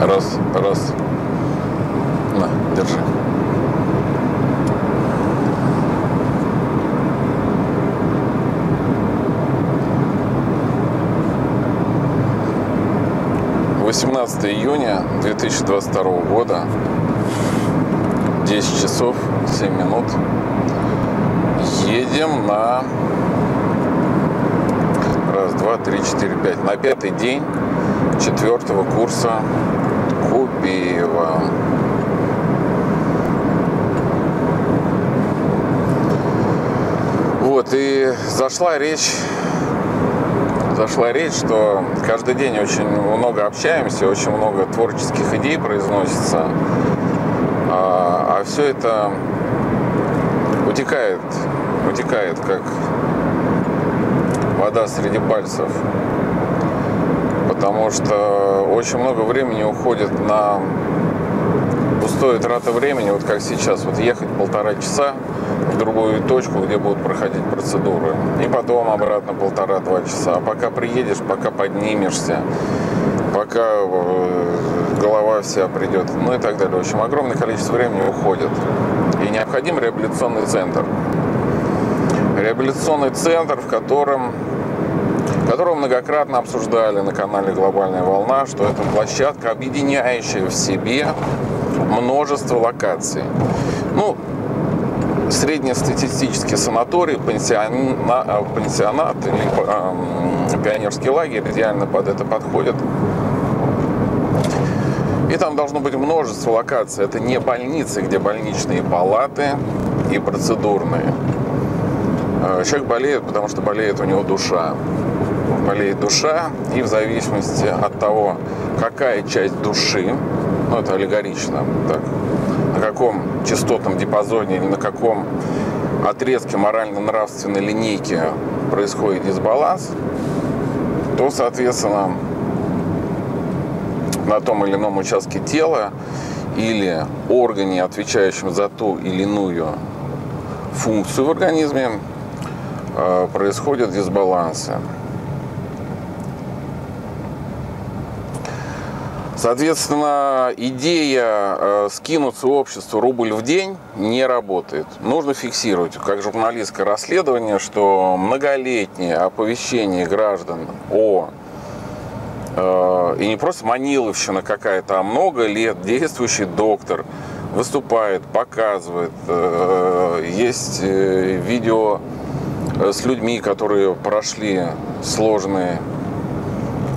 Раз, раз. На, держи. Восемнадцатое июня 2022 года 10 часов 7 минут едем на раз, два, три, четыре, пять на пятый день четвертого курса Кубиева. Вот, и зашла речь, зашла речь, что каждый день очень много общаемся, очень много творческих идей произносится, а, а все это утекает, утекает как вода среди пальцев потому что очень много времени уходит на пустое трата времени, вот как сейчас, вот ехать полтора часа в другую точку, где будут проходить процедуры, и потом обратно полтора-два часа. А пока приедешь, пока поднимешься, пока э, голова вся придет, ну и так далее. В общем, огромное количество времени уходит. И необходим реабилитационный центр. Реабилитационный центр, в котором которого многократно обсуждали на канале «Глобальная волна», что это площадка, объединяющая в себе множество локаций. Ну, среднестатистический санаторий, пансиона, пансионат или э, пионерский лагерь идеально под это подходит. И там должно быть множество локаций. Это не больницы, где больничные палаты и процедурные. Э, человек болеет, потому что болеет у него душа болеет душа, и в зависимости от того, какая часть души, ну это аллегорично, так, на каком частотном диапазоне или на каком отрезке морально-нравственной линейки происходит дисбаланс, то, соответственно, на том или ином участке тела или органе, отвечающем за ту или иную функцию в организме, э, происходят дисбалансы. Соответственно, идея э, скинуться обществу рубль в день не работает. Нужно фиксировать, как журналистское расследование, что многолетнее оповещение граждан о э, и не просто маниловщина какая-то, а много лет действующий доктор выступает, показывает. Э, есть видео с людьми, которые прошли сложные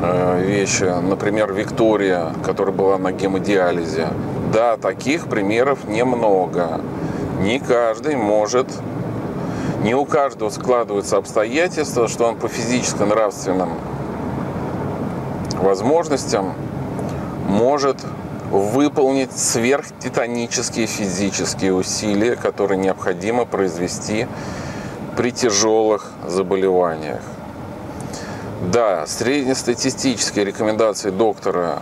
вещи. Например, Виктория, которая была на гемодиализе. Да, таких примеров немного. Не каждый может, не у каждого складываются обстоятельства, что он по физическо-нравственным возможностям может выполнить сверхтитанические физические усилия, которые необходимо произвести при тяжелых заболеваниях. Да, среднестатистические рекомендации доктора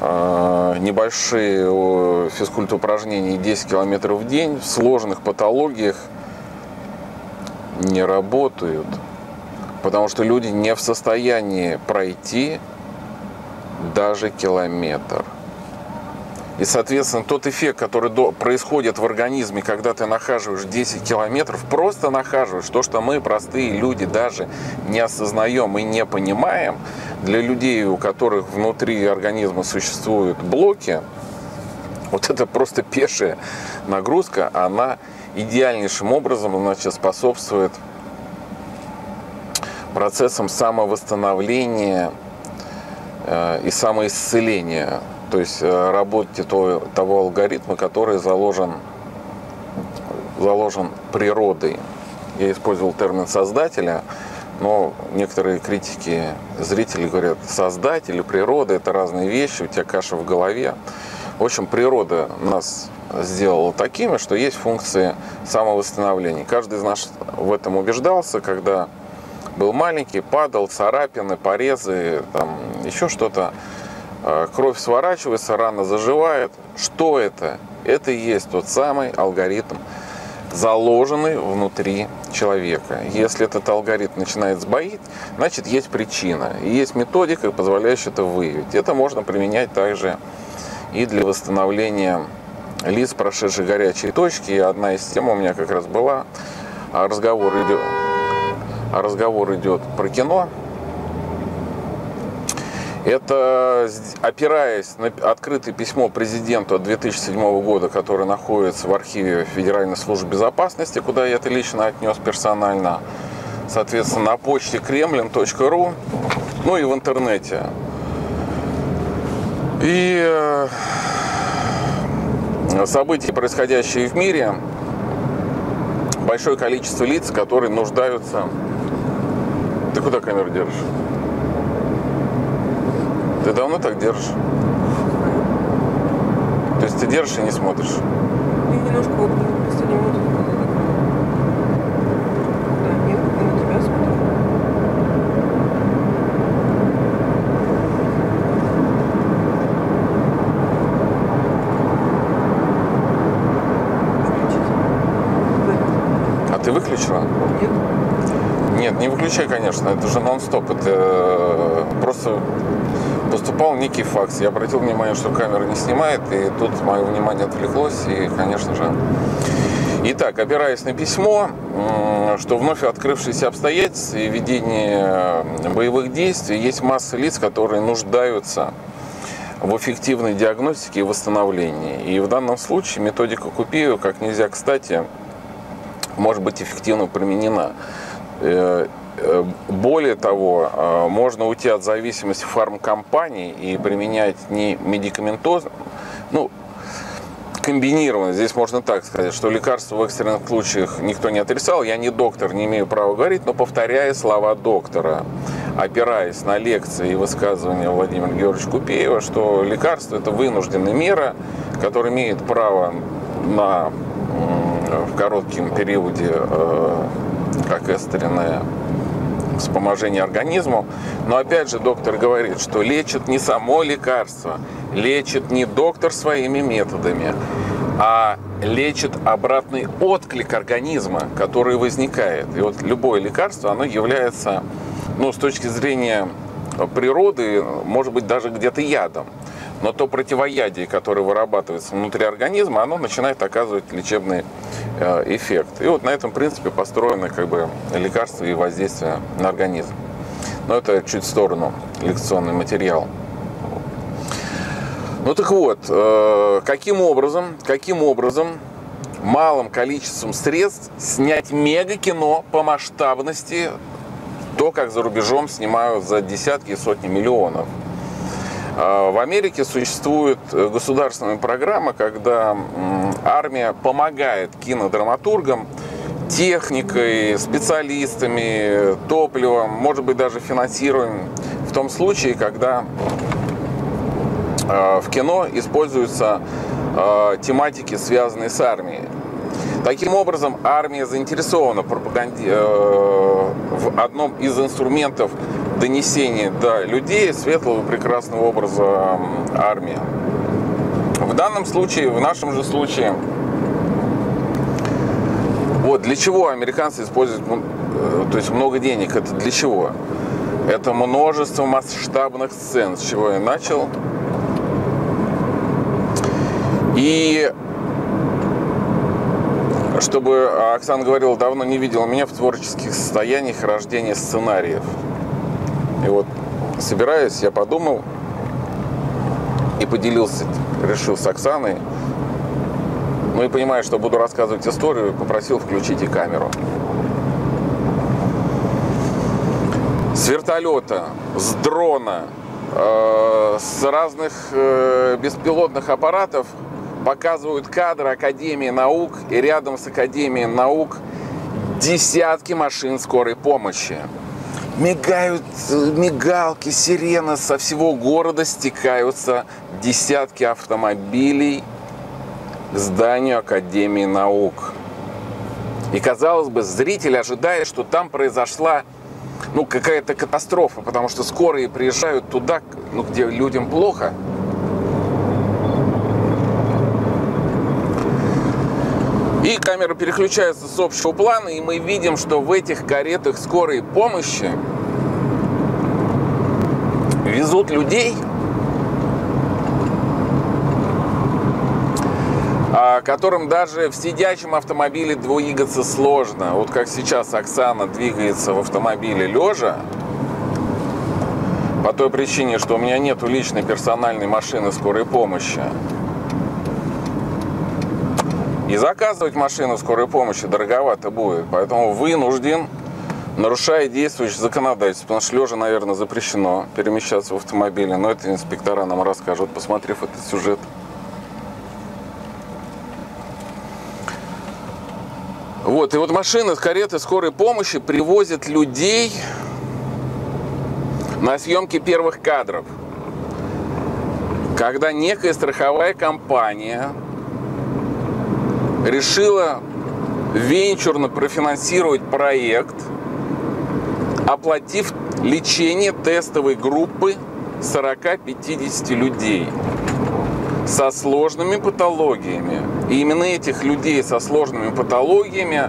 э, небольшие физкульт упражнений 10 километров в день в сложных патологиях не работают, потому что люди не в состоянии пройти даже километр. И, соответственно, тот эффект, который до, происходит в организме, когда ты нахаживаешь 10 километров, просто нахаживаешь то, что мы, простые люди, даже не осознаем и не понимаем, для людей, у которых внутри организма существуют блоки, вот это просто пешая нагрузка, она идеальнейшим образом значит, способствует процессам самовосстановления э, и самоисцеления то есть э, работе того, того алгоритма, который заложен, заложен природой. Я использовал термин создателя, но некоторые критики, зрители говорят, создатель и природа – это разные вещи, у тебя каша в голове. В общем, природа нас сделала такими, что есть функции самовосстановления. Каждый из нас в этом убеждался, когда был маленький, падал, царапины, порезы, там, еще что-то. А, кровь сворачивается, рана заживает. Что это? Это и есть тот самый алгоритм заложены внутри человека. Если этот алгоритм начинает сбоить, значит есть причина. И есть методика, позволяющая это выявить. Это можно применять также и для восстановления лиц, прошедших горячие точки. И одна из тем у меня как раз была. А разговор идет, а разговор идет про кино. Это опираясь на открытое письмо президенту от 2007 года, которое находится в архиве Федеральной службы безопасности, куда я это лично отнес персонально, соответственно, на почте kremlin.ru, ну и в интернете. И э, события, происходящие в мире, большое количество лиц, которые нуждаются... Ты куда камеру держишь? Ты давно так держишь? То есть ты держишь и не смотришь? Я немножко вот последнюю минуту Да, нет, на тебя смотрю. А ты выключила? Нет? Выключай, конечно, это же нон-стоп. Это э, просто поступал некий факс. Я обратил внимание, что камера не снимает, и тут мое внимание отвлеклось, и, конечно же... Итак, опираясь на письмо, что вновь открывшиеся обстоятельства и ведение боевых действий, есть масса лиц, которые нуждаются в эффективной диагностике и восстановлении. И в данном случае методика Купиева, как нельзя кстати, может быть эффективно применена. Э, э, более того, э, можно уйти от зависимости фармкомпаний и применять не медикаментозно, ну, комбинированно. Здесь можно так сказать, что лекарства в экстренных случаях никто не отрицал. Я не доктор, не имею права говорить, но повторяя слова доктора, опираясь на лекции и высказывания Владимира Георгиевича Купеева, что лекарство – это вынужденная мера, которая имеет право на в коротком периоде как экстренное вспоможение организму. Но опять же доктор говорит, что лечит не само лекарство, лечит не доктор своими методами, а лечит обратный отклик организма, который возникает. И вот любое лекарство, оно является, ну, с точки зрения природы, может быть, даже где-то ядом но то противоядие, которое вырабатывается внутри организма, оно начинает оказывать лечебный э, эффект. И вот на этом принципе построены как бы лекарства и воздействие на организм. Но это чуть в сторону лекционный материал. Ну так вот, э, каким образом, каким образом малым количеством средств снять мега кино по масштабности, то, как за рубежом снимают за десятки и сотни миллионов. А, в Америке существует э, государственная программа, когда армия помогает кинодраматургам техникой, специалистами, топливом, может быть даже финансируем в том случае, когда а, в кино используются а, тематики, связанные с армией. Таким образом, армия заинтересована э, в одном из инструментов донесения до людей светлого прекрасного образа армии. В данном случае, в нашем же случае, вот для чего американцы используют э, то есть много денег, это для чего? Это множество масштабных сцен, с чего я начал. И чтобы Оксана говорила, давно не видела меня в творческих состояниях рождения сценариев. И вот, собираясь, я подумал и поделился, решил с Оксаной. Ну и понимая, что буду рассказывать историю, попросил включить и камеру. С вертолета, с дрона, э, с разных э, беспилотных аппаратов показывают кадры Академии наук, и рядом с Академией наук десятки машин скорой помощи. Мигают мигалки, сирены, со всего города стекаются десятки автомобилей к зданию Академии наук. И казалось бы, зритель ожидает, что там произошла ну, какая-то катастрофа, потому что скорые приезжают туда, ну, где людям плохо – И камера переключается с общего плана, и мы видим, что в этих каретах скорой помощи везут людей, а, которым даже в сидячем автомобиле двигаться сложно. Вот как сейчас Оксана двигается в автомобиле лежа, по той причине, что у меня нет личной персональной машины скорой помощи. И заказывать машину скорой помощи дороговато будет. Поэтому вынужден, нарушая действующее законодательство, потому что лежа, наверное, запрещено перемещаться в автомобиле. Но это инспектора нам расскажут, посмотрев этот сюжет. Вот, и вот машины с кареты скорой помощи привозят людей на съемки первых кадров. Когда некая страховая компания решила венчурно профинансировать проект, оплатив лечение тестовой группы 40-50 людей со сложными патологиями. И именно этих людей со сложными патологиями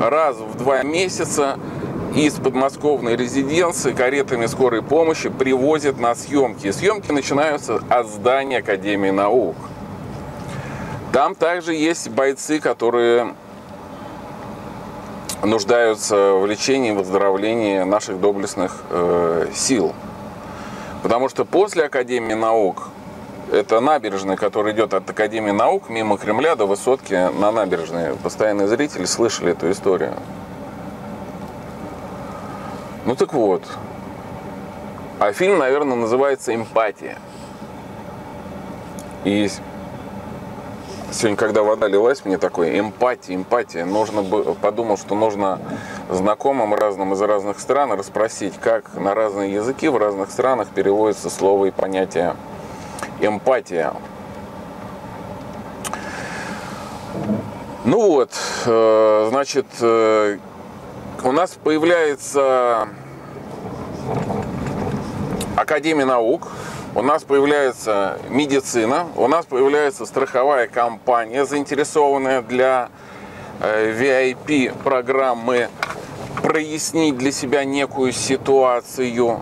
раз в два месяца из подмосковной резиденции каретами скорой помощи привозят на съемки. Съемки начинаются от здания Академии наук. Там также есть бойцы, которые нуждаются в лечении и выздоровлении наших доблестных э, сил. Потому что после Академии наук, это набережная, которая идет от Академии наук мимо Кремля до высотки на набережной. Постоянные зрители слышали эту историю. Ну так вот. А фильм, наверное, называется «Эмпатия». И сегодня, когда вода лилась, мне такой эмпатия, эмпатия. Нужно бы, подумал, что нужно знакомым разным из разных стран расспросить, как на разные языки в разных странах переводится слово и понятие эмпатия. Ну вот, э, значит, э, у нас появляется Академия наук, у нас появляется медицина, у нас появляется страховая компания, заинтересованная для VIP э, программы прояснить для себя некую ситуацию.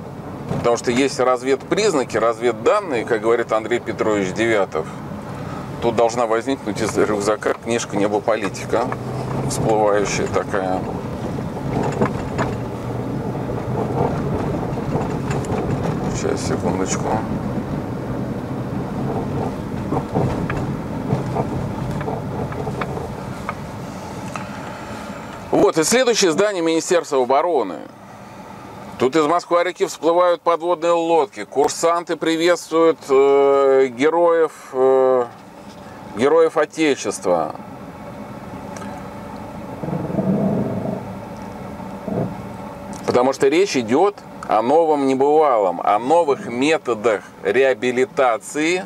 Потому что есть разведпризнаки, разведданные, как говорит Андрей Петрович Девятов. Тут должна возникнуть из рюкзака книжка «Небополитика», всплывающая такая. Сейчас, секундочку. Вот, и следующее здание Министерства обороны. Тут из Москвы-реки всплывают подводные лодки. Курсанты приветствуют э, героев, э, героев Отечества. Потому что речь идет о новом небывалом, о новых методах реабилитации.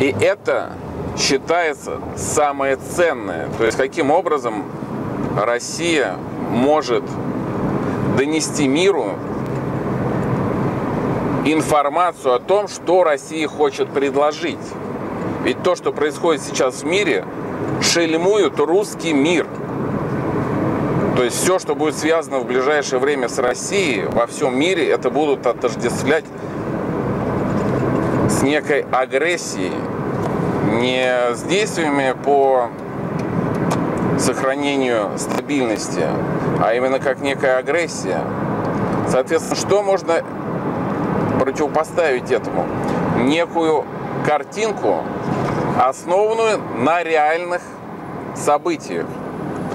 И это считается самое ценное. То есть каким образом Россия может донести миру информацию о том, что Россия хочет предложить. Ведь то, что происходит сейчас в мире, шельмуют русский мир – то есть все, что будет связано в ближайшее время с Россией во всем мире, это будут отождествлять с некой агрессией, не с действиями по сохранению стабильности, а именно как некая агрессия. Соответственно, что можно противопоставить этому? Некую картинку, основанную на реальных событиях.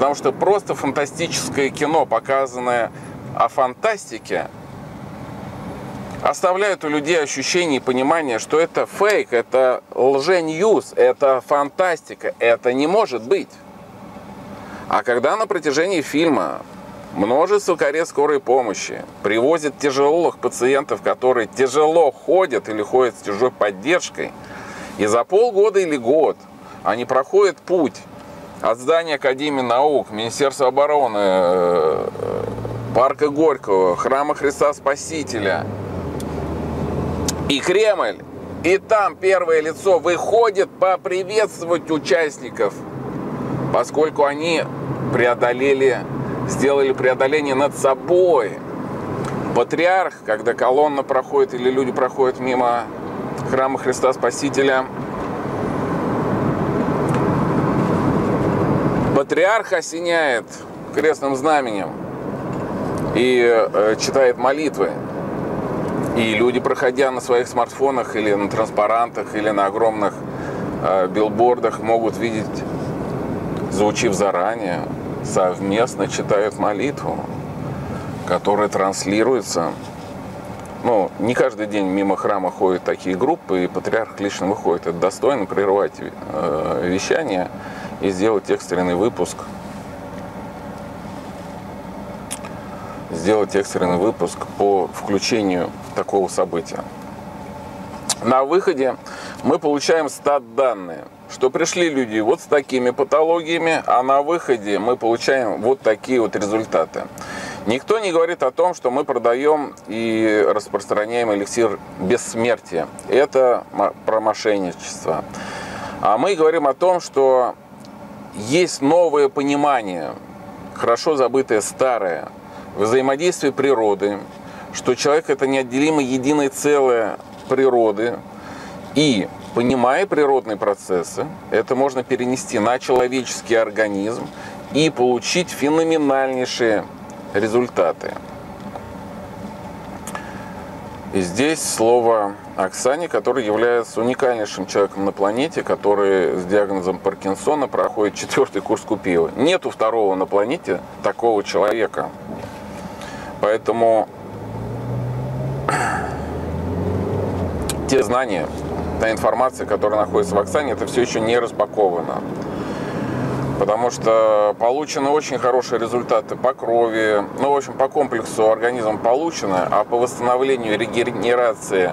Потому что просто фантастическое кино, показанное о фантастике, оставляет у людей ощущение и понимание, что это фейк, это лженьюз, это фантастика, это не может быть. А когда на протяжении фильма множество карет скорой помощи привозят тяжелых пациентов, которые тяжело ходят или ходят с чужой поддержкой, и за полгода или год они проходят путь от здания Академии наук, Министерства обороны, э, Парка Горького, Храма Христа Спасителя и Кремль, И там первое лицо выходит поприветствовать участников, поскольку они преодолели, сделали преодоление над собой. Патриарх, когда колонна проходит или люди проходят мимо храма Христа Спасителя, патриарх осеняет крестным знаменем и э, читает молитвы. И люди, проходя на своих смартфонах или на транспарантах, или на огромных э, билбордах, могут видеть, заучив заранее, совместно читают молитву, которая транслируется. Ну, не каждый день мимо храма ходят такие группы, и патриарх лично выходит. Это достойно прервать э, вещание и сделать экстренный выпуск сделать экстренный выпуск по включению такого события. На выходе мы получаем стат данные, что пришли люди вот с такими патологиями, а на выходе мы получаем вот такие вот результаты. Никто не говорит о том, что мы продаем и распространяем эликсир бессмертия. Это про мошенничество. А мы говорим о том, что есть новое понимание, хорошо забытое старое, взаимодействие природы, что человек это неотделимо единое целое природы. И понимая природные процессы, это можно перенести на человеческий организм и получить феноменальнейшие результаты. И здесь слово Оксане, который является уникальнейшим человеком на планете, который с диагнозом Паркинсона проходит четвертый курс Купива. Нету второго на планете такого человека. Поэтому те знания, та информация, которая находится в Оксане, это все еще не распаковано. Потому что получены очень хорошие результаты по крови, ну, в общем, по комплексу организм получено, а по восстановлению регенерации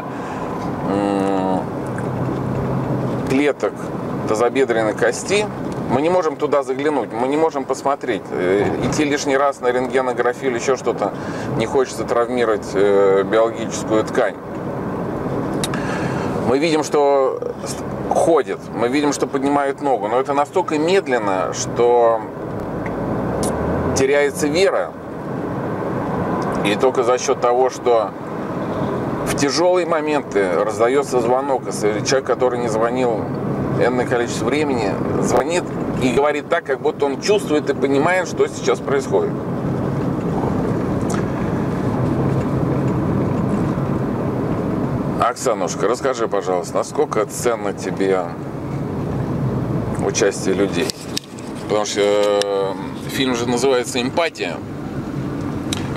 клеток тазобедренной кости мы не можем туда заглянуть, мы не можем посмотреть. Э, идти лишний раз на рентгенографию или еще что-то, не хочется травмировать э, биологическую ткань. Мы видим, что ходит, мы видим, что поднимают ногу, но это настолько медленно, что теряется вера. И только за счет того, что в тяжелые моменты раздается звонок, если человек, который не звонил энное количество времени, звонит и говорит так, как будто он чувствует и понимает, что сейчас происходит. Оксанушка, расскажи, пожалуйста, насколько ценно тебе участие людей? Потому что э, фильм же называется «Эмпатия».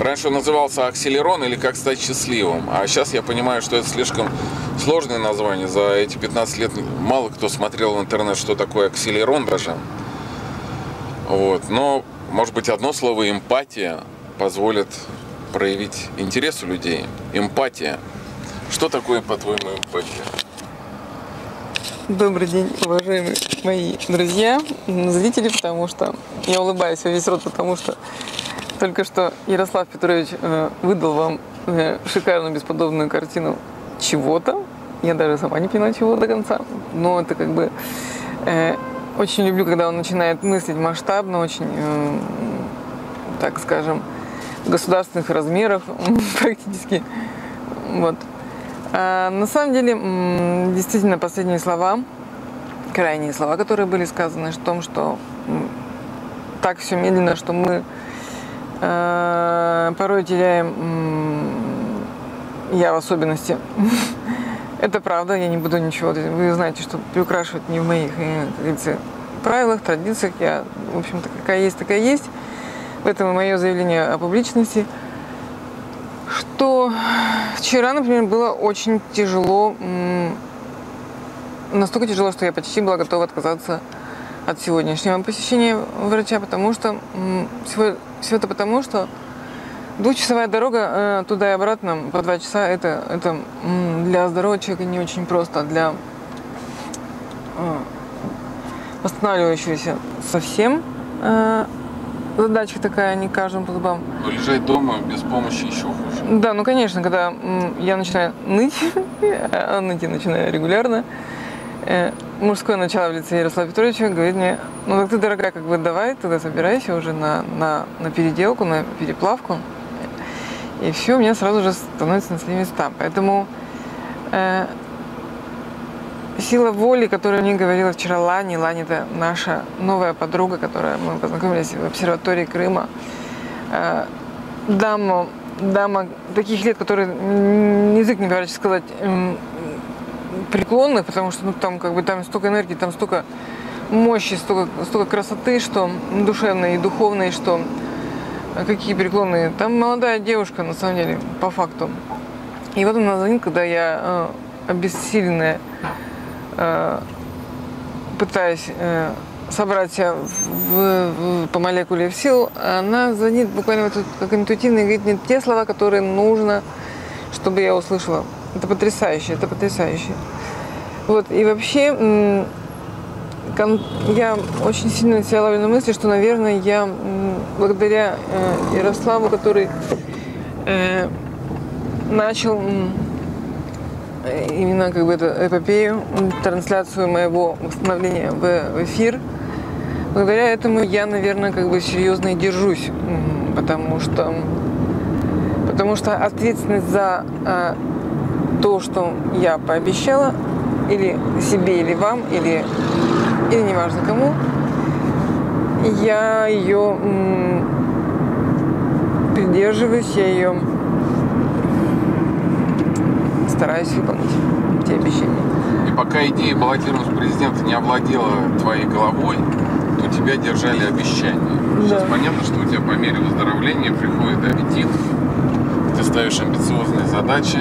Раньше он назывался «Акселерон» или «Как стать счастливым». А сейчас я понимаю, что это слишком сложное название. За эти 15 лет мало кто смотрел в интернет, что такое «Акселерон» даже. Вот. Но, может быть, одно слово «эмпатия» позволит проявить интерес у людей. Эмпатия – что такое, по-твоему, эмпатия? Добрый день, уважаемые мои друзья, зрители, потому что я улыбаюсь во весь рот, потому что только что Ярослав Петрович э, выдал вам э, шикарную бесподобную картину чего-то. Я даже сама не поняла чего до конца, но это как бы э, очень люблю, когда он начинает мыслить масштабно, очень, э, так скажем, в государственных размерах практически. Вот. А, на самом деле, действительно, последние слова, крайние слова, которые были сказаны, о том, что так все медленно, что мы порой теряем, я в особенности, это правда, я не буду ничего, вы знаете, что приукрашивать не в моих, э, как говорится, правилах, традициях, я, в общем-то, какая есть, такая есть. В этом и мое заявление о публичности – что вчера, например, было очень тяжело, настолько тяжело, что я почти была готова отказаться от сегодняшнего посещения врача, потому что всего, всего это потому, что двухчасовая дорога э, туда и обратно по два часа это, это для здорового человека не очень просто, для э, восстанавливающегося совсем э, задачка такая не каждым по зубам. Но лежать дома без помощи еще хуже. Да, ну конечно, когда я начинаю ныть, а ныть начинаю регулярно. Э, мужское начало в лице Ярослава Петровича говорит мне, ну так ты, дорогая, как бы давай тогда собирайся уже на, на, на переделку, на переплавку. И все у меня сразу же становится на свои места. Поэтому э, сила воли, которую мне говорила вчера Лани, Лани это наша новая подруга, которая мы познакомились в обсерватории Крыма. Э, дама, дама таких лет, которые язык не поворачивается сказать, эм, преклонных, потому что ну, там как бы там столько энергии, там столько мощи, столько, столько красоты, что душевной и духовной, что э, какие преклонные. Там молодая девушка, на самом деле, по факту. И вот она звонит, когда я э, обессиленная э, пытаюсь э, собрать себя в, в, по молекуле в сил, она звонит буквально вот как интуитивно и говорит мне те слова, которые нужно, чтобы я услышала. Это потрясающе, это потрясающе. Вот, и вообще, я очень сильно себя ловлю на мысли, что, наверное, я благодаря э, Ярославу, который э, начал именно как бы эту эпопею, трансляцию моего восстановления в эфир, благодаря этому я, наверное, как бы серьезно и держусь, потому что потому что ответственность за э, то, что я пообещала, или себе, или вам, или, или неважно кому, я ее придерживаюсь, я ее стараюсь выполнить, эти обещания. И пока идея баллотирования президента не овладела твоей головой, то тебя держали обещания. Да. Сейчас понятно, что у тебя по мере выздоровления приходит аппетит, ты ставишь амбициозные задачи,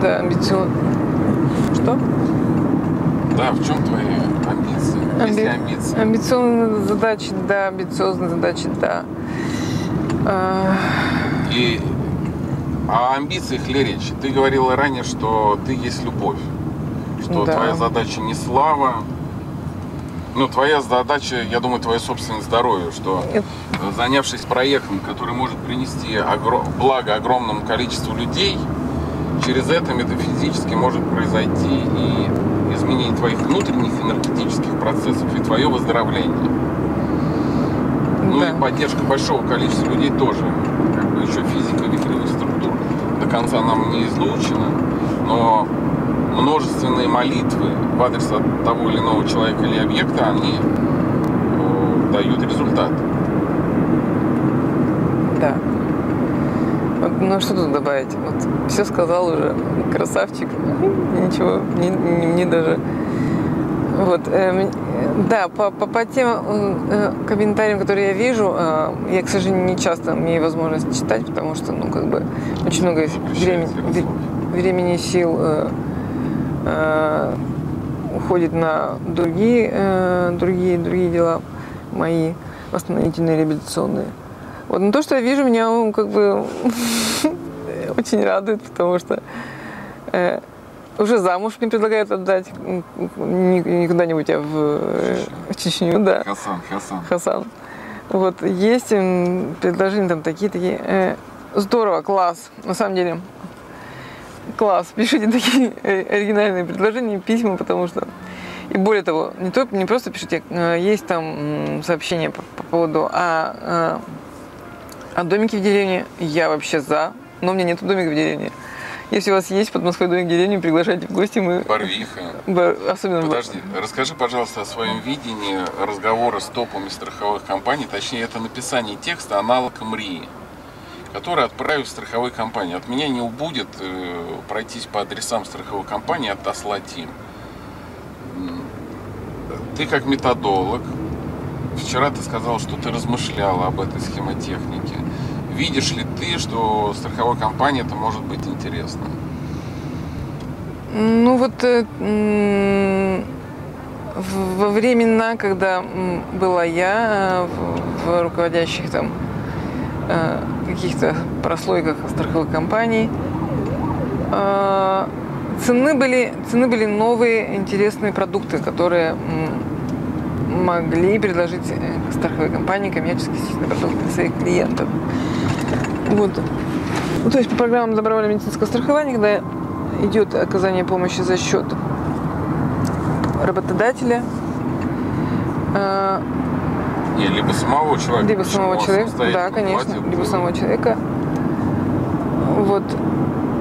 да, амбициозно. Что? Да, в чем твои амбиции? Амби... Есть амбиции? Амбициозные задачи, да, амбициозные задачи, да. А... И о амбициях ли речь? Ты говорила ранее, что ты есть любовь. Что да. твоя задача не слава, ну, твоя задача, я думаю, твое собственное здоровье, что занявшись проектом, который может принести огр... благо огромному количеству людей, через это метафизически может произойти и изменение твоих внутренних энергетических процессов и твое выздоровление. Ну да. и поддержка большого количества людей тоже. Как бы еще физика вихревых структур до конца нам не излучена, но множественные молитвы в адрес того или иного человека или объекта, они э, дают результат. Да. Ну, что тут добавить? Вот все сказал уже. Красавчик. Ничего, не, не, мне даже... Вот, э, да, по, по, по тем э, комментариям, которые я вижу, э, я, к сожалению, не часто имею возможность читать, потому что, ну, как бы, очень много времени, времени сил э, э, уходит на другие, э, другие, другие дела мои восстановительные, реабилитационные. Вот, но то, что я вижу, меня как бы очень радует, потому что э, уже замуж мне предлагают отдать не, не куда-нибудь, а в, э, в Чечню, да. Хасан, Хасан. Хасан. Вот, есть предложения там такие-такие. Э, здорово, класс. На самом деле, класс. Пишите такие оригинальные предложения, письма, потому что и более того, не, то, не просто пишите, э, есть там сообщения по, по поводу, а а домики в деревне я вообще за, но у меня нет домика в деревне. Если у вас есть под Москвой домик в деревне, приглашайте в гости. Мы... Барвиха. Бар... Особенно... Подожди, расскажи, пожалуйста, о своем видении разговора с топами страховых компаний, точнее, это написание текста аналог МРИ, который отправил в страховые компании. От меня не убудет э, пройтись по адресам страховых компаний, отослать им. Ты как методолог, вчера ты сказал, что ты размышляла об этой схемотехнике. Видишь ли ты, что страховой компании это может быть интересно? Ну вот э, во времена, когда была я э, в руководящих там э, каких-то прослойках страховых компаний, цены были, цены были новые интересные продукты, которые могли предложить страховые компании коммерческие продукты своих клиентов. Вот. Ну, то есть по программам добровольного медицинского страхования, когда идет оказание помощи за счет работодателя, э, Не, либо самого человека. либо самого человека, да, конечно, платит, либо самого человека. Вот.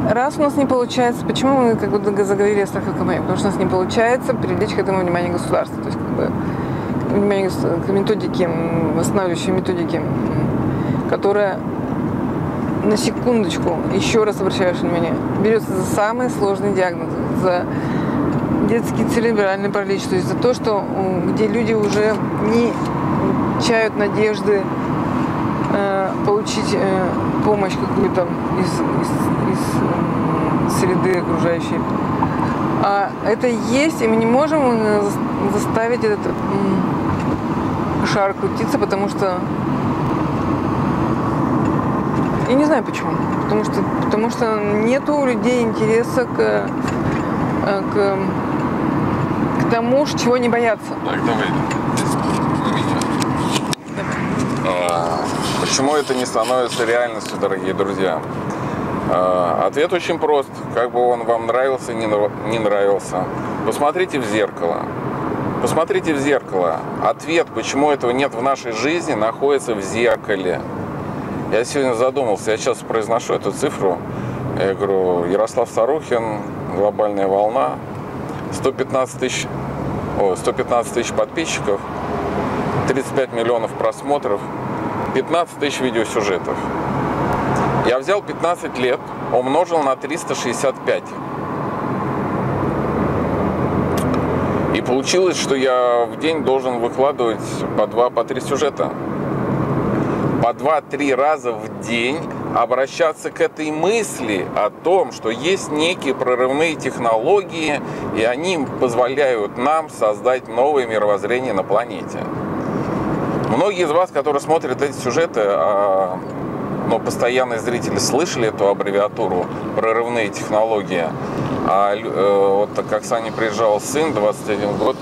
Раз у нас не получается, почему мы как бы заговорили о страховой компании? Потому что у нас не получается привлечь к этому внимание государства. То есть как бы внимание к методике, восстанавливающей методике, которая на секундочку, еще раз обращаю ваше внимание, берется за самые сложные диагнозы, за детский церебральный паралич, то есть за то, что где люди уже не чают надежды э, получить э, помощь какую-то из, из, из, среды окружающей. А это есть, и мы не можем э, зас- заставить этот шар крутиться, потому что я не знаю почему. Потому что, потому что нету у людей интереса к, э, к, к тому, чего не боятся. Так, давай. А, Почему это не становится реальностью, дорогие друзья? А, Ответ очень прост. Как бы он вам нравился, не нрав- не нравился. Посмотрите в зеркало. Посмотрите в зеркало. Ответ, почему этого нет в нашей жизни, находится в зеркале. Я сегодня задумался, я сейчас произношу эту цифру. Я говорю, Ярослав Сарухин, глобальная волна, 115 тысяч, о, 115 тысяч подписчиков, 35 миллионов просмотров, 15 тысяч видеосюжетов. Я взял 15 лет, умножил на 365. И получилось, что я в день должен выкладывать по 2, по 3 сюжета. По 2-3 раза в день обращаться к этой мысли о том, что есть некие прорывные технологии, и они позволяют нам создать новое мировоззрение на планете. Многие из вас, которые смотрят эти сюжеты, а, но постоянные зрители слышали эту аббревиатуру «прорывные технологии». А э, вот так как Саня приезжал сын, 21 год.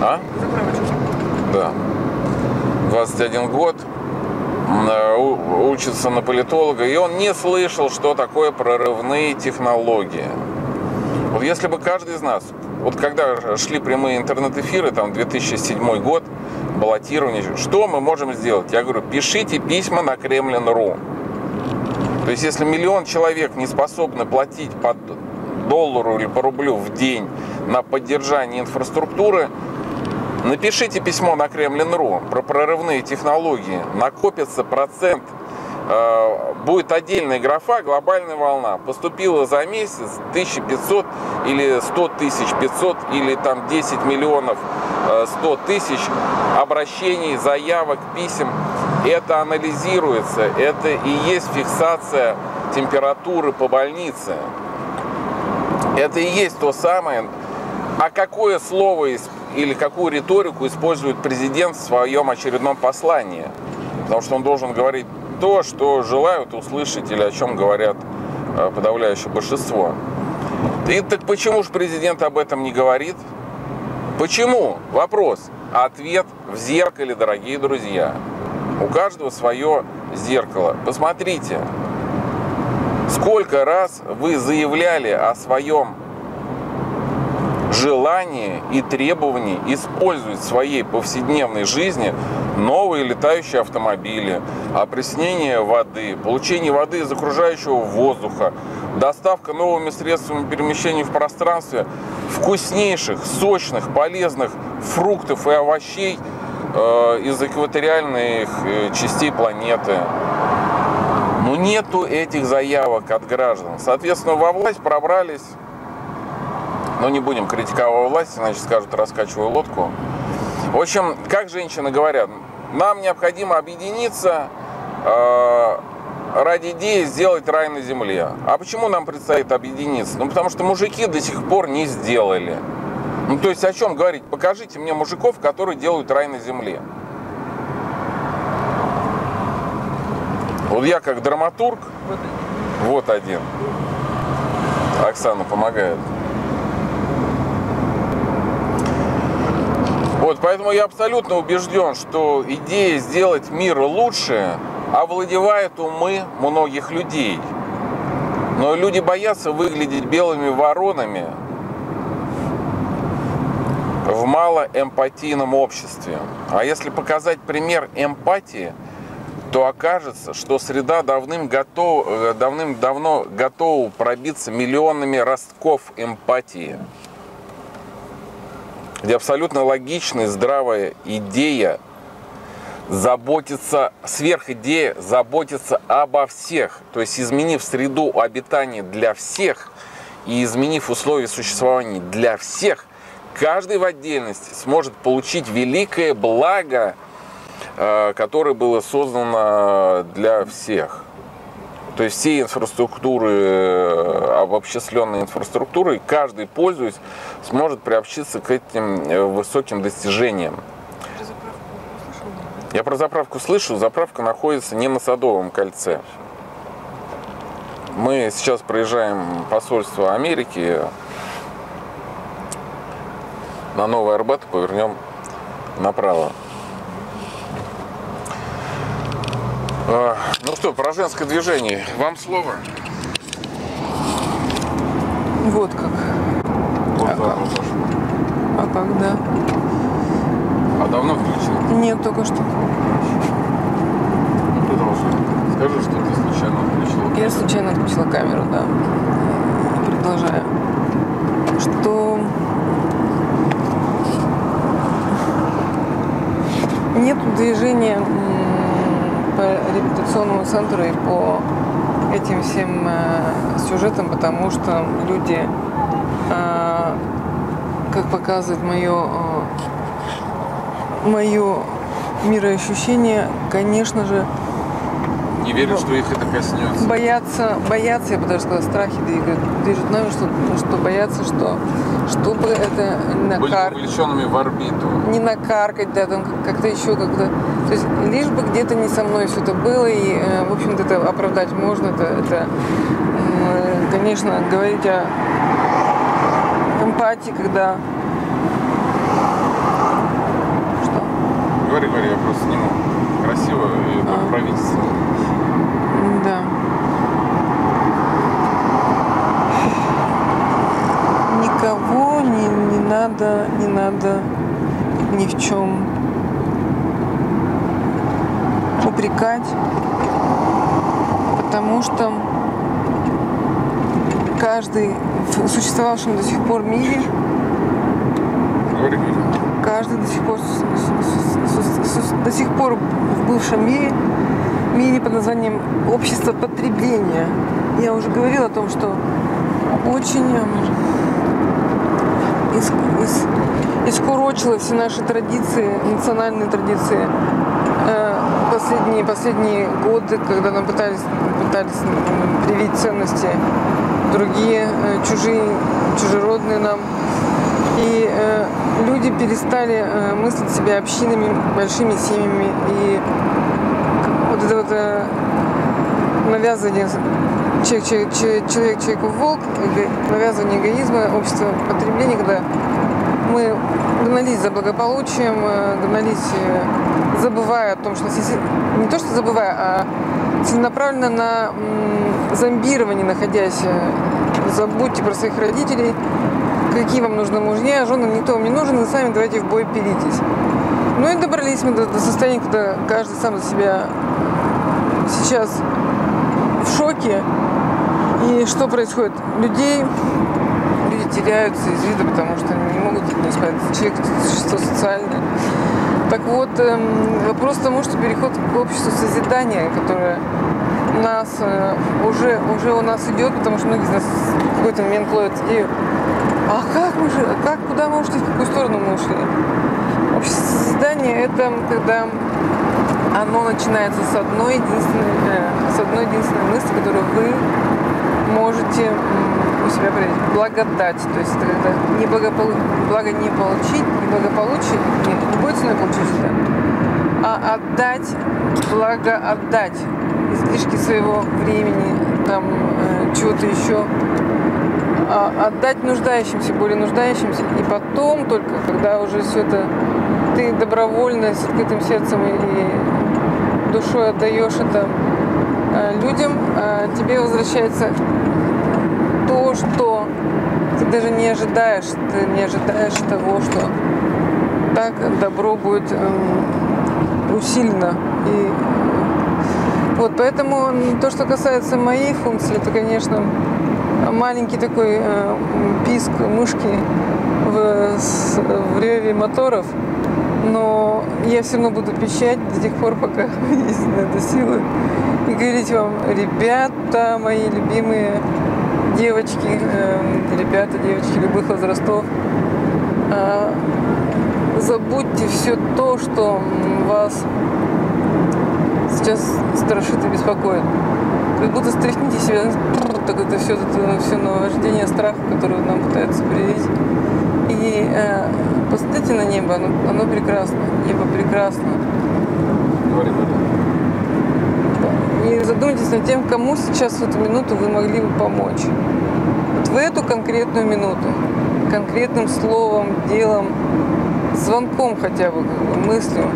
А? Да. 21 год. Э, Учится на политолога. И он не слышал, что такое прорывные технологии. Вот если бы каждый из нас, вот когда шли прямые интернет-эфиры, там 2007 год, баллотирование, что мы можем сделать? Я говорю, пишите письма на Кремлин.ру. То есть, если миллион человек не способны платить по доллару или по рублю в день на поддержание инфраструктуры, напишите письмо на Кремлин.ру про прорывные технологии. Накопится процент, э, будет отдельная графа «Глобальная волна». Поступило за месяц 1500 или 100 тысяч 500 или там 10 миллионов э, 100 тысяч обращений, заявок, писем. Это анализируется, это и есть фиксация температуры по больнице. Это и есть то самое, а какое слово ис- или какую риторику использует президент в своем очередном послании? Потому что он должен говорить то, что желают услышать или о чем говорят э, подавляющее большинство. И так почему же президент об этом не говорит? Почему? Вопрос. Ответ в зеркале, дорогие друзья. У каждого свое зеркало. Посмотрите, сколько раз вы заявляли о своем желании и требовании использовать в своей повседневной жизни новые летающие автомобили, опреснение воды, получение воды из окружающего воздуха, доставка новыми средствами перемещения в пространстве вкуснейших, сочных, полезных фруктов и овощей э, из экваториальных э, частей планеты. Но нету этих заявок от граждан. Соответственно, во власть пробрались но не будем критиковать власть, иначе скажут, раскачиваю лодку. В общем, как женщины говорят, нам необходимо объединиться э, ради идеи сделать рай на земле. А почему нам предстоит объединиться? Ну, потому что мужики до сих пор не сделали. Ну, то есть о чем говорить? Покажите мне мужиков, которые делают рай на земле. Вот я как драматург, вот один. Оксана помогает. Вот, поэтому я абсолютно убежден, что идея сделать мир лучше овладевает умы многих людей. Но люди боятся выглядеть белыми воронами в малоэмпатийном обществе. А если показать пример эмпатии, то окажется, что среда давным готов, э, давным-давно готова пробиться миллионами ростков эмпатии, где абсолютно логичная, здравая идея заботиться, сверхидея заботиться обо всех. То есть изменив среду обитания для всех и изменив условия существования для всех, каждый в отдельности сможет получить великое благо, э, которое было создано для всех. То есть все инфраструктуры, э, обобщисленные инфраструктуры, каждый, пользуясь, сможет приобщиться к этим э, высоким достижениям. Я про заправку слышу, заправка находится не на Садовом кольце. Мы сейчас проезжаем посольство Америки на Новый Арбат повернем направо. А, ну что, про женское движение. Вам слово. Вот как. Вот А как? А как, да? А давно включил? Нет, только что. Ну, продолжай. Скажи, что ты случайно отключил. Я случайно отключила камеру, да. Продолжаю. Что нет движения по реабилитационному центру и по этим всем э, сюжетам, потому что люди, э, как показывает мое, мое мироощущение, конечно же, Не верю, что их это коснется. боятся, боятся, я бы даже сказала, страхи двигают, движут нами, что, что боятся, что чтобы это Были накар... увлеченными в орбиту. не накаркать, да, там как-то еще как-то. То есть лишь бы где-то не со мной все это было, и, э, в общем-то, это оправдать можно, это, это э, конечно, говорить о эмпатии, когда... Что? Говори, говори, я просто сниму. Красиво и А. правительство. Да. Никого не, не надо, надо ни в чем упрекать, потому что каждый в существовавшем до сих пор мире каждый до сих пор, до сих пор в бывшем мире, мире под названием общество потребления. Я уже говорила о том, что очень эм, ис- ис- искурочило все наши традиции, национальные традиции э, последние, последние годы, когда нам пытались, пытались привить ценности другие, э, чужие, чужеродные нам. И э, люди перестали э, мыслить себя общинами, большими семьями. И вот это вот э, навязывание человек, человек, человек, человек человеку волк, навязывание эгоизма, общество потребления, когда мы гнались за благополучием, э, гнались, э, забывая о том, что не то что забывая, а целенаправленно на зомбировании находясь. э, Забудьте про своих родителей, какие вам нужны мужья, жены, никто вам не нужен, и сами давайте в бой пилитесь. Ну и добрались мы до, до состояния, когда каждый сам за себя сейчас в шоке. И что происходит? Людей, люди теряются из вида, потому что они не могут от этого избавиться. Человек – это существо социальное. Так вот, эм, вопрос к тому, что переход к обществу созидания, которое нас э, уже, уже у нас идет, потому что многие из нас в какой-то момент ловят идею, а как мы же, как, куда мы ушли, в какую сторону мы ушли? Общество созидания – это когда оно начинается с одной единственной, э, с одной единственной мысли, которую вы можете у себя проявить. Благодать. То есть это когда не благополу... благо не получить, не благополучие, не любой ценой получить это, а отдать, благо отдать излишки своего времени, там, э, чего-то еще, а отдать нуждающимся, более нуждающимся, и потом только, когда уже все это ты добровольно, с открытым сердцем и душой отдаешь это людям, э, тебе возвращается то, что ты даже не ожидаешь, ты не ожидаешь того, что так добро будет эм, усилено. И вот поэтому то, что касается моей функции, это, конечно, маленький такой э, писк мышки в, в реве моторов, но я все равно буду пищать до тех пор, пока есть на это силы. И говорить вам, ребята, мои любимые девочки, э, ребята, девочки любых возрастов, э, забудьте все то, что вас сейчас страшит и беспокоит. Как будто стряхните себя, так это все, это все наваждение страха, которое нам пытаются привить. И э, посмотрите на небо, оно, оно прекрасно, небо прекрасно. Говори, И задумайтесь над тем, кому сейчас в эту минуту вы могли бы помочь. Вот в эту конкретную минуту, конкретным словом, делом, звонком хотя бы, мыслью.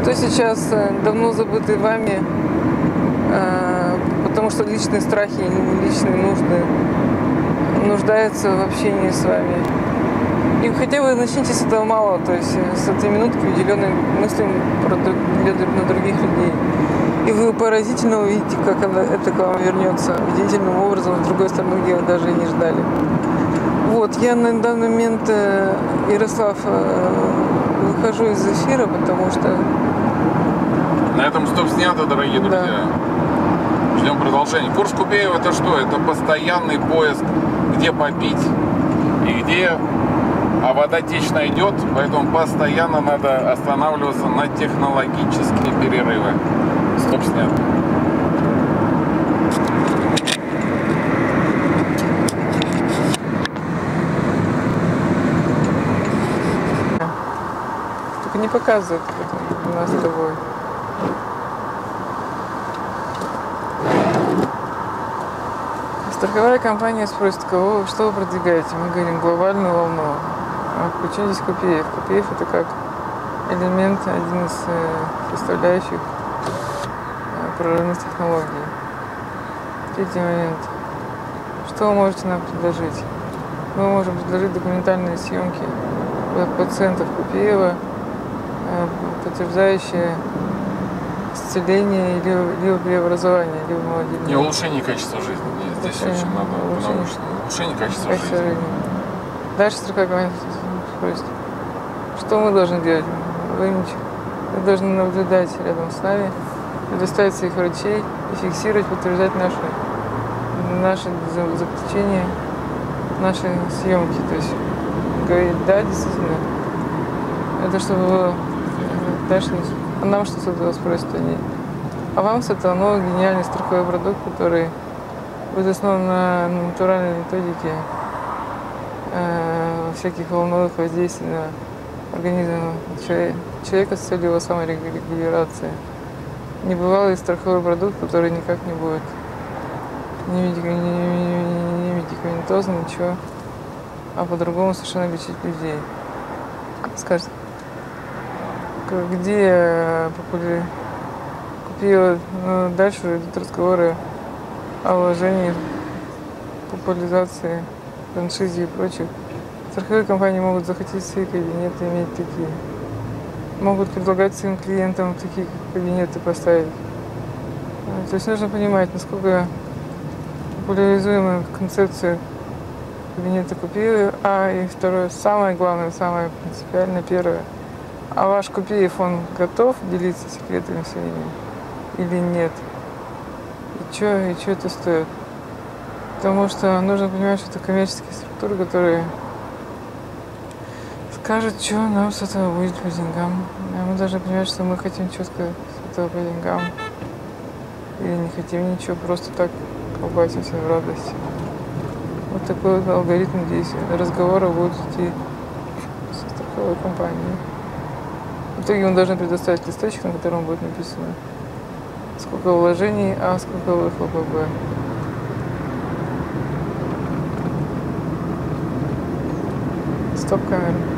Кто сейчас э, давно забытый вами, э, потому что личные страхи личные нужды нуждается в общении с вами. И хотя бы начните с этого малого, то есть э, с этой минутки, уделенной мыслям про, на других людей. И вы поразительно увидите, как это к вам вернется удивительным образом с другой стороны, где вы даже и не ждали. Вот, я на данный момент, э, Ярослав, э, выхожу из эфира, потому что... На этом стоп снято, дорогие друзья. Да. Ждем продолжения. Курс Купеева это что? Это постоянный поиск, где попить и где а вода течь идет, поэтому постоянно надо останавливаться на технологические перерывы. Стоп снят. Только не показывает у нас с тобой. Страховая компания спросит, кого, что вы продвигаете? Мы говорим глобальную волну. А здесь Купеев? Купеев это как элемент, один из э, составляющих прорывных технологий. Третий момент. Что вы можете нам предложить? Мы можем предложить документальные съемки пациентов Купеева, э, подтверждающие исцеление либо, либо преобразование, либо молодильное. Не улучшение качества жизни. Нет, здесь очень надо улучшение, улучшение качества, качества жизни. жизни. Дальше строка спросит, что мы должны делать? Вы. Вы должны наблюдать рядом с нами, предоставить своих врачей и фиксировать, подтверждать наши, наши заключения, наши съемки. То есть говорить, да, действительно, это чтобы было дальше а нам что с этого спросят они. А вам с этого новый гениальный страховой продукт, который будет основан на натуральной методике э, всяких волновых воздействий на организм человека с целью его саморегулирации. Небывалый страховой продукт, который никак не будет не, медикаментозный, ничего, а по-другому совершенно лечить людей. Скажет, где популяр... купила, ну, дальше идут разговоры о вложении, популяризации франшизе и прочих. Страховые компании могут захотеть свои кабинеты иметь такие. Могут предлагать своим клиентам такие кабинеты поставить. А, то есть нужно понимать, насколько популяризуемая концепция кабинета купили. А и второе, самое главное, самое принципиальное, первое. А ваш Купиев, он готов делиться секретами своими или нет? И что и что это стоит? Потому что нужно понимать, что это коммерческие структуры, которые скажут, что нам с этого будет по деньгам. Мы должны понимать, что мы хотим четко с этого по деньгам. Или не хотим ничего, просто так колбасимся в радость. Вот такой вот алгоритм действия. Разговоры будут идти со страховой компанией. В итоге он должен предоставить листочек, на котором будет написано, сколько вложений А, сколько выхлопа Б. Стоп камера.